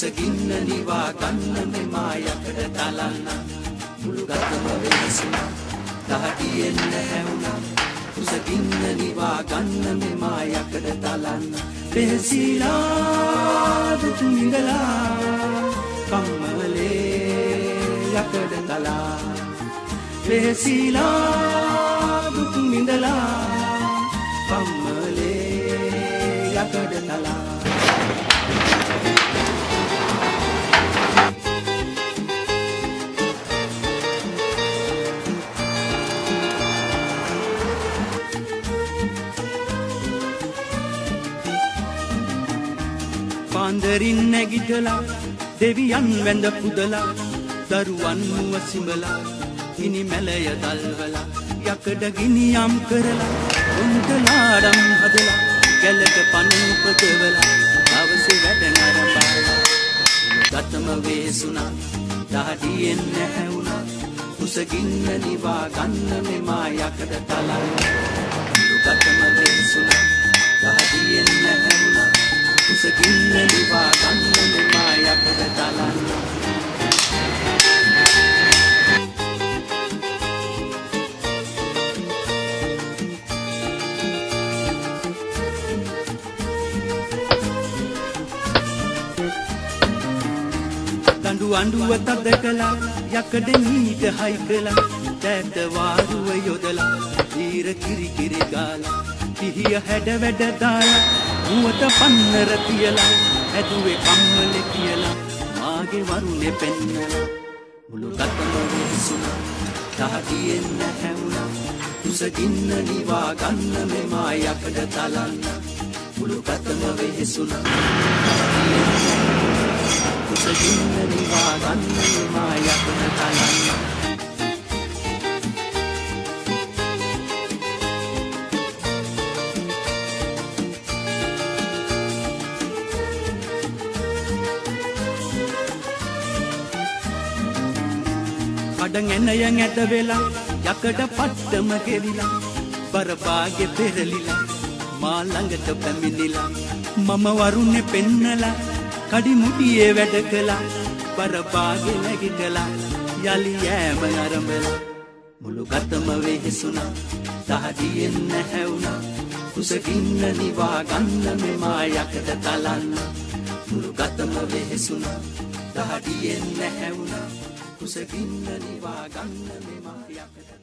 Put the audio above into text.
කුසගින්න නිවා ගන්න මෙමා යකඩ තලන්න. මුළු ගතම වෙනසුනා. දහටියෙන් නැහැවුණා කුසගින්න නිවා ගන්න මෙමා යකඩ තලන්න. පෙහසිලා දුක් නිගලා කම්මලේ යකඩ තලා. පෙහසිලා දුක් නිඳලා කම්මලේ යකඩ තලා. පාන්දරින් නැගිටලා දෙවියන් වැඳ පුදලා දරුවන් මුව සිඹලා ගිනි මැලය දල්වලා යකඩ ගිනියම් කරලා උන්ටලාඩම් හදලා ගැලක පණු උපදවලා දවසේ වැඩ නරඹලා. ගතම වේසුණා දහඩියෙන් නැහැවුණා කුසගින්න නිවා ගන්න මෙමා යකඩ තලන්න. කුසගින්න නිවා ගන්න මෙමා යකඩ තලන්න. දඩු අඩුව තද කලා යකඩ මීට හයි කලා තැට වාරුව යොදලා දීර කිරිකිරි ගාලා පිහිය හැඩ වැඩ දාලා මුවත පන්නර තියලා හැදුවේ කම්මලෙ කියලා මාගේ වරුණෙ පෙන්නලා මුළු ගතම වෙසුනා දහටියෙන් නැහැවුණා කුසගින්න නිවා ගන්න මෙමා යකඩ තලන්න මුළු ගතම වෙහෙසුනා කුසගින්න නිවා ගන්න මෙමා යකඩ තලන්න. කඩ ඇනය ඇට වෙලා යකඩ පට්ටම ගෙවිලා බරබාගෙ පෙරලිලා මා ළඟට පැමිණිලා මම වරුණෙ පෙන්නලා කඩි මුඩියේ වැඩ කළා බරබාගෙ නැගිටලා යලි යෑම අරඹලා මුළු ගතම වෙහෙසුණා දහදියෙන් නැහැවුණා කුසගින්න නිවා ගන්න මෙමා යකඩ තලන්න. මුළු ගතම වෙහෙසුණා දහඩියෙන් නැහැවුණා කුසකින්න නිවා ගන්න මෙමා යකට